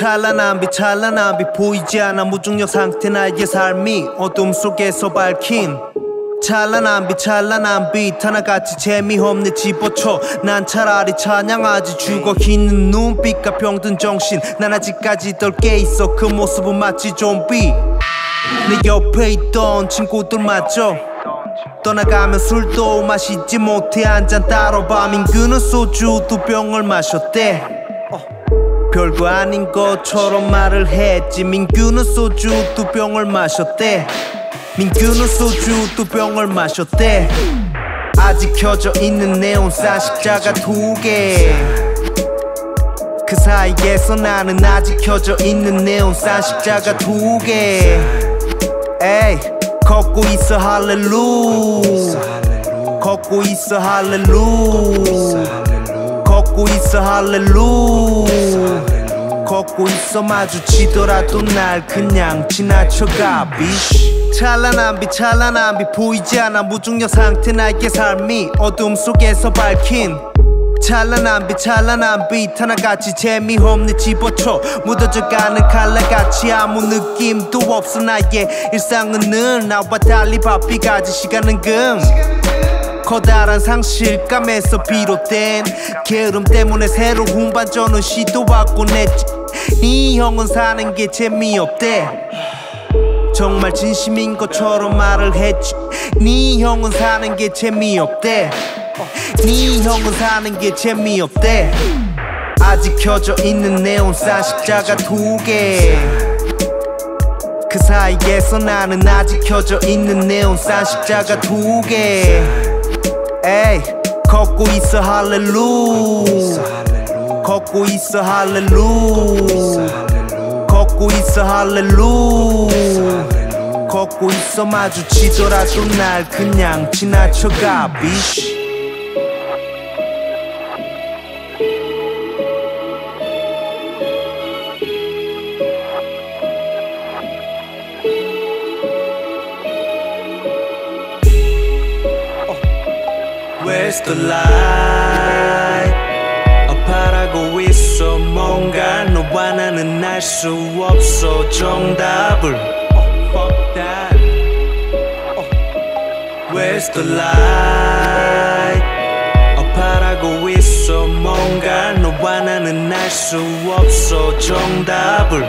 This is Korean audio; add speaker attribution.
Speaker 1: 찬란한 빛 찬란한 빛 보이지 않아 무중력 상태 나의 삶이 어둠 속에서 밝힌 찬란한 빛 찬란한 빛 하나같이 재미없네 집어쳐 난 차라리 찬양하지 죽어 흰 눈빛과 병든 정신 난 아직까지 덜 깨있어 그 모습은 마치 좀비. 내 옆에 있던 친구들마저 떠나가면 술도 마시지 못해 한 잔 따로 봐 민규는 소주 두 병을 마셨대 별거 아닌 것처럼 말을 했지. 민규는 소주 두 병을 마셨대. 민규는 소주 두 병을 마셨대. 아직 켜져 있는 네온산 십자가 두개. 그 사이에서 나는 아직 켜져 있는 네온산 십자가 두개. 에이 걷고 있어 할렐루. 걷고 있어 할렐루 걷고 있어 할렐루 걷고 있어 마주치더라도 날 그냥 지나쳐가 비쉬 찬란한 빛 찬란한 빛 보이지 않아 무중력 상태 나의 삶이 어둠 속에서 밝힌. 찬란한 빛 찬란한 빛 하나같이 재미없네 집어쳐 묻어져가는 칼라같이 아무 느낌도 없어 나의 일상은 늘 나와 달리 바삐 가지 시간은 금 커다란 상실감에서 비롯된 게으름 때문에 새로운 반전을 시도하곤 했지. 네 형은 사는 게 재미없대. 정말 진심인 것처럼 말을 했지. 네 형은 사는 게 재미없대. 네 형은 사는 게 재미없대. 아직 켜져 있는 네온산 십자가 두개. 그 사이에서 나는 아직 켜져 있는 네온산 십자가 두개 에이 걷고 있어 할렐루 걷고 있어 할렐루 걷고 있어 할렐루 걷고 있어 마주치더라도 날 그냥 지나쳐가 비쉬 Where's the light? 아파라고 있어 뭔가 너와 나는 알 수 없어 정답을 oh, fuck that. Oh. Where's the light? 아파라고 있어 뭔가 너와 나는 알 수 없어 정답을